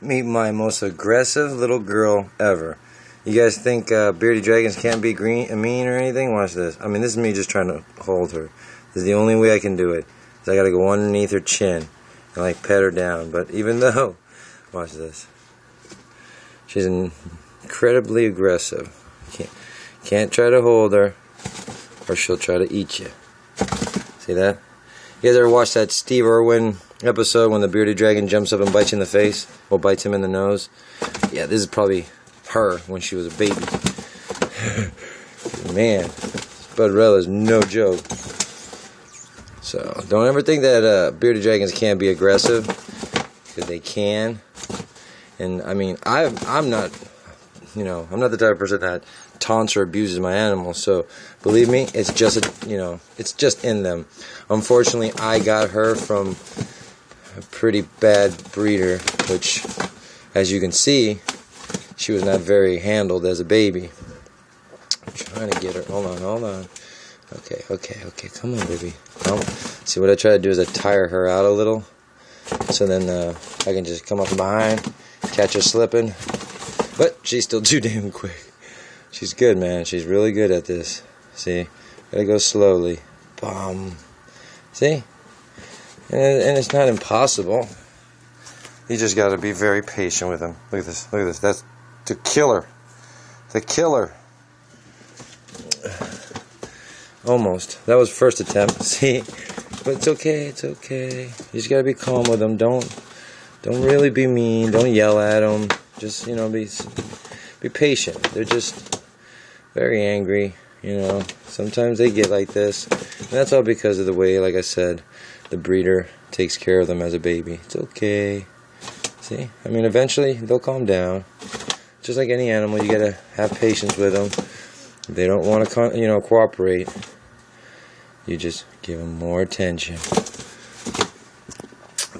meet my most aggressive little girl ever. You guys think uh, bearded dragons can't be green, mean or anything? Watch this. I mean, this is me just trying to hold her. This is the only way I can do it. Is I gotta go underneath her chin and like pet her down. But even though, watch this. She's incredibly aggressive. Can't, can't try to hold her, or she'll try to eat you. See that? You guys ever watch that Steve Irwin episode when the bearded dragon jumps up and bites you in the face? Or bites him in the nose? Yeah, this is probably her when she was a baby. Man, Spudrella is no joke. So, don't ever think that uh, bearded dragons can't be aggressive. Because they can. And, I mean, I, I'm not, you know, I'm not the type of person that taunts or abuses my animals. So believe me, it's just a, you know, it's just in them. Unfortunately, I got her from a pretty bad breeder, which, as you can see, she was not very handled as a baby. I'm trying to get her. Hold on, hold on. Okay, okay, okay. Come on, baby. Come. See what I try to do is I tire her out a little, so then uh, I can just come up behind, catch her slipping. But she's still too damn quick. She's good, man. She's really good at this. See? Gotta go slowly. Bum. See? And, and it's not impossible. You just gotta be very patient with him. Look at this. Look at this. That's the killer. The killer. Almost. That was first attempt. See? But it's okay. It's okay. You just gotta be calm with them. Don't don't really be mean. Don't yell at them. Just you know, be be patient. They're just very angry. You know, sometimes they get like this. And that's all because of the way, like I said, the breeder takes care of them as a baby. It's okay. See? I mean, eventually they'll calm down. Just like any animal, you gotta have patience with them. They don't want to, you know, cooperate. You just give them more attention.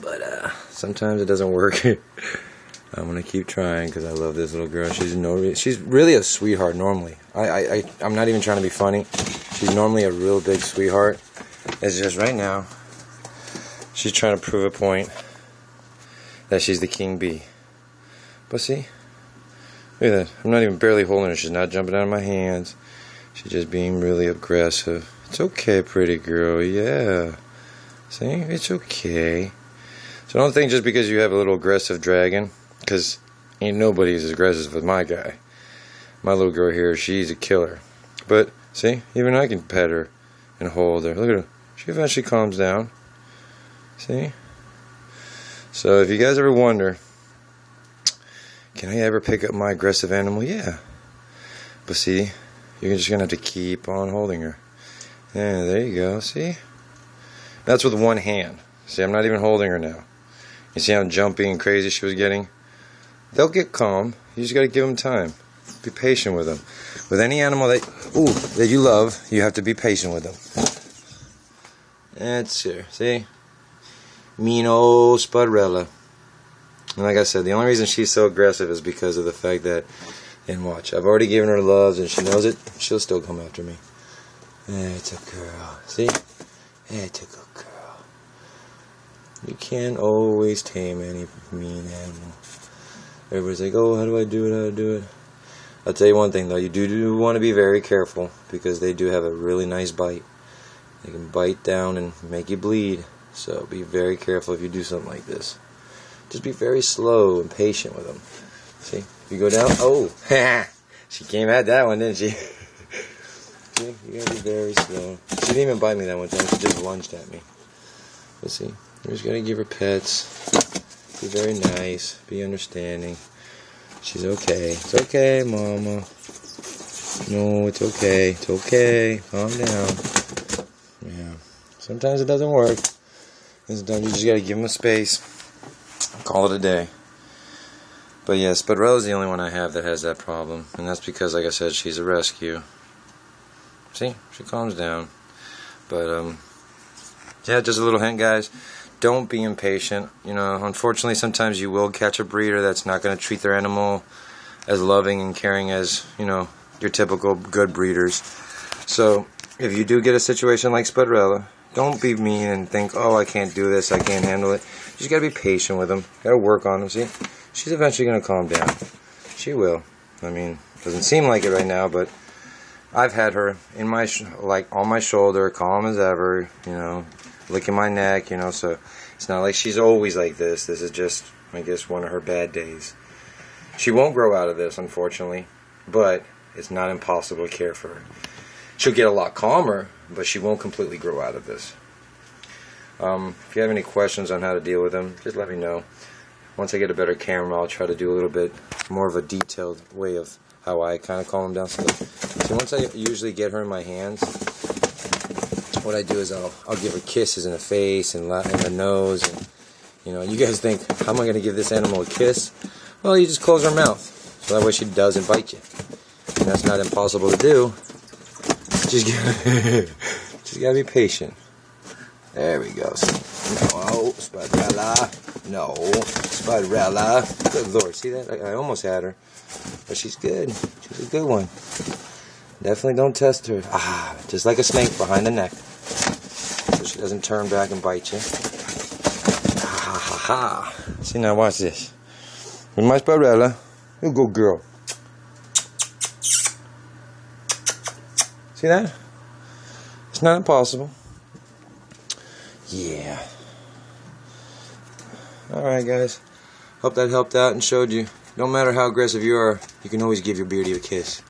But uh, sometimes it doesn't work. I'm gonna keep trying because I love this little girl. She's no, she's really a sweetheart normally. I, I, I, I'm not even trying to be funny. She's normally a real big sweetheart. It's just right now, she's trying to prove a point that she's the king bee. But see, look at that. I'm not even barely holding her. She's not jumping out of my hands. She's just being really aggressive. It's okay, pretty girl. Yeah. See, it's okay. So don't think just because you have a little aggressive dragon because ain't nobody as aggressive as my guy. My little girl here, she's a killer. But, see, even I can pet her and hold her. Look at her. She eventually calms down. See? So if you guys ever wonder, can I ever pick up my aggressive animal? Yeah. But see, you're just going to have to keep on holding her. Yeah, there you go. See? That's with one hand. See, I'm not even holding her now. You see how jumpy and crazy she was getting? They'll get calm. You just got to give them time. Be patient with them. With any animal that ooh that you love, you have to be patient with them. That's here. See, mean old Spudrella. And like I said, the only reason she's so aggressive is because of the fact that, and watch, I've already given her loves and she knows it. She'll still come after me. It's a girl. See, it's a good girl. You can't always tame any mean animal. Everybody's like, oh, how do I do it? How do I do it? I'll tell you one thing though, you do, do want to be very careful because they do have a really nice bite. They can bite down and make you bleed. So be very careful if you do something like this. Just be very slow and patient with them. See, if you go down, oh, she came at that one, didn't she? see, you gotta be very slow. She didn't even bite me that one time. She just lunged at me. Let's see. You're just gonna give her pets. Be very nice. Be understanding. She's okay. It's okay, Mama. No, it's okay. It's okay. Calm down. Yeah. Sometimes it doesn't work. Sometimes you just gotta give them a space. Call it a day. But yes, but Rose is the only one I have that has that problem. And that's because, like I said, she's a rescue. See? She calms down. But, um, yeah, just a little hint, guys don't be impatient. You know, unfortunately, sometimes you will catch a breeder that's not going to treat their animal as loving and caring as, you know, your typical good breeders. So, if you do get a situation like Spudrella, don't be mean and think, oh, I can't do this, I can't handle it. You just got to be patient with them. got to work on them, see? she's eventually going to calm down. She will. I mean, doesn't seem like it right now, but I've had her in my like on my shoulder, calm as ever. You know, licking my neck. You know, so it's not like she's always like this. This is just, I guess, one of her bad days. She won't grow out of this, unfortunately, but it's not impossible to care for her. She'll get a lot calmer, but she won't completely grow out of this. Um, if you have any questions on how to deal with them, just let me know. Once I get a better camera, I'll try to do a little bit more of a detailed way of how I kind of calm them down. So, so once I usually get her in my hands, what I do is I'll, I'll give her kisses in the face and in the nose. And, you know, you guys think, how am I going to give this animal a kiss? Well, you just close her mouth. So that way she doesn't bite you. And that's not impossible to do. Just, just gotta be patient. There we go. No, Spudrella. No, Spudrella. Good lord, see that? I, I almost had her. But she's good. She's a good one. Definitely don't test her. Ah, just like a snake behind the neck. So she doesn't turn back and bite you. Ha ha ha. See now, watch this. With my Spudrella. You good girl. See that? It's not impossible. Yeah. Alright, guys. Hope that helped out and showed you. No matter how aggressive you are, you can always give your beardy a kiss.